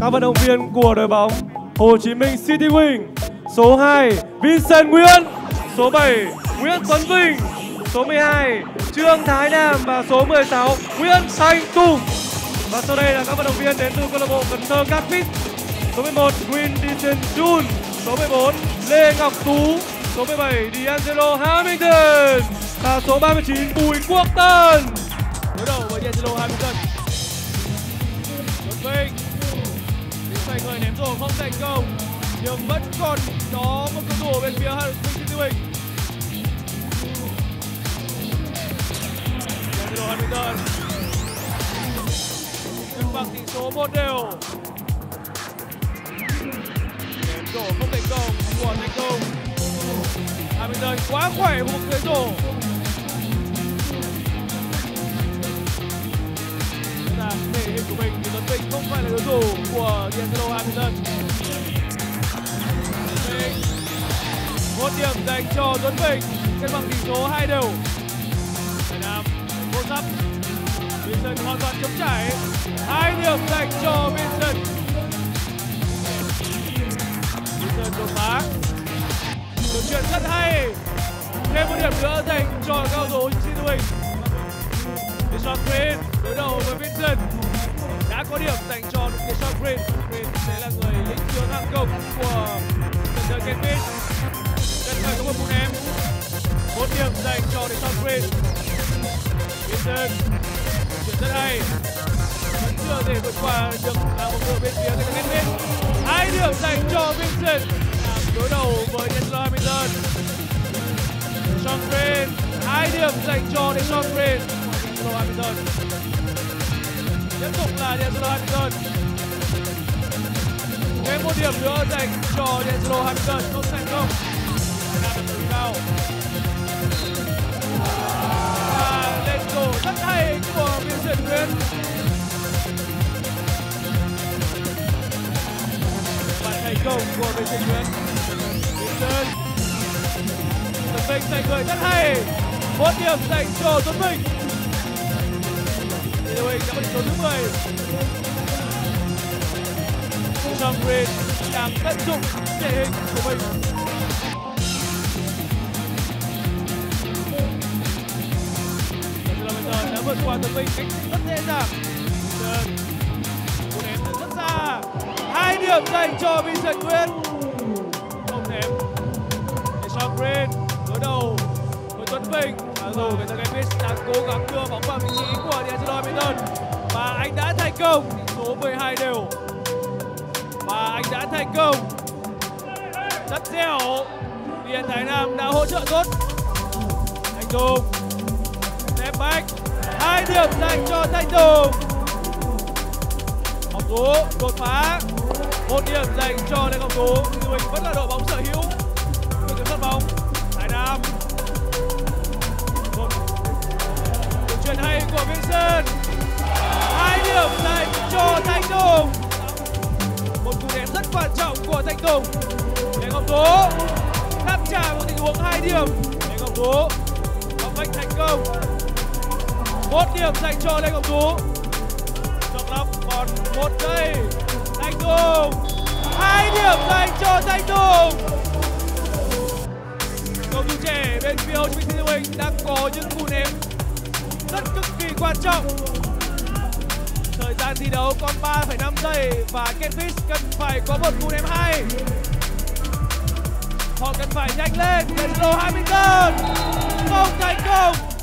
Các vận động viên của đội bóng Hồ Chí Minh City Wing, Số 2 Vincent Nguyễn Số 7 Nguyễn Tuấn Vinh, Số 12 Trương Thái Nam Và số 16 Nguyễn Thanh Tùng. Và sau đây là các vận động viên đến từ câu lạc bộ Cần Thơ Catfish Số 11 Green Dixon Jun Số 14 Lê Ngọc Tú, Số 17 D'Angelo Hamilton Và số 39 Bùi Quốc Tân. Đối đầu với D'Angelo Hamilton. Vinh. Đi xoay người ném rồi không thành công, Nhưng vẫn còn có một cầu thủ bên phía Hà Nội City Wing D'Angelo Hamilton. Cân bằng tỷ số một đều. Ném rổ không thành công của thành công. Hamilton quá khỏe một cái rổ. Của D'Angelo Hamilton. Một điểm dành cho Tuấn Bình cân bằng tỷ số hai đều. Việt Nam vô sắp Vincent hoàn toàn chống chảy hai điểm dành cho Vincent. Vincent đột phá một chuyện rất hay thêm một điểm nữa dành cho Cao thủ City Wing. Vincent Green đối đầu với Vincent dành cho dành cho Deshaun Green. Green sẽ là người lĩnh chướng hàng công của trận đấu Kevin. Cần phải có một cú ném. Một điểm dành cho Deshaun Green. Vincent chuyển rất hay. Vẫn chưa thể vượt qua được là một đội bên phía của Kevin. Hai điểm dành cho Vincent đối đầu với D'Angelo Hamilton. Sean Green hai điểm dành cho Deshaun Green. D'Angelo Hamilton. Tiếp tục là D'Angelo Hamilton. Thêm một điểm nữa dành cho D'Angelo Hamilton, không thành công. Nam đặt cao. Và lên cổ rất hay của Vincent Nguyễn. Và thành công của Vincent Nguyễn. Vincent. Tuấn Vinh giành người rất hay. Một điểm dành cho Tuấn Vinh thứ 10. John Green đang tận dụng thể hình của mình. Bây đã vượt qua Tuấn Vinh cách rất dễ dàng. Sơn cú ném từ rất xa. Hai điểm dành cho Vincent Nguyên. Không ném. Để Sean Green đối đầu với Tuấn Vinh. Mặc dù người ta Davis đang cố gắng đưa bóng vào vị trí của D'Angelo Hamilton và anh đã thành công. Số 12 đều. Và anh đã thành công. Rất dẻo. Điền Thái Nam đã hỗ trợ tốt. Thanh Tùng Step back hai điểm dành cho Thanh Tùng. Ngọc Tú đột phá. Một điểm dành cho Lê Ngọc Tú. Nhưng mình vẫn là đội bóng sở hữu. Người kiểm soát bóng. Thái Nam. Rất quan trọng của Thanh Tùng để Ngọc Tú đáp trả một tình huống hai điểm. Để Ngọc Tú ngọc anh thành công. Một điểm dành cho Lê Ngọc Tú. Trọng lắm còn một giây. Thanh Tùng hai điểm dành cho Thanh Tùng cầu thủ trẻ bên phía Hồ Chí Minh đang có những cú ném rất cực kỳ quan trọng gian thi đấu còn 3,5 giây và Kenfish cần phải có một cú ném hay. Họ cần phải nhanh lên D'Angelo Hamilton. Không thành công.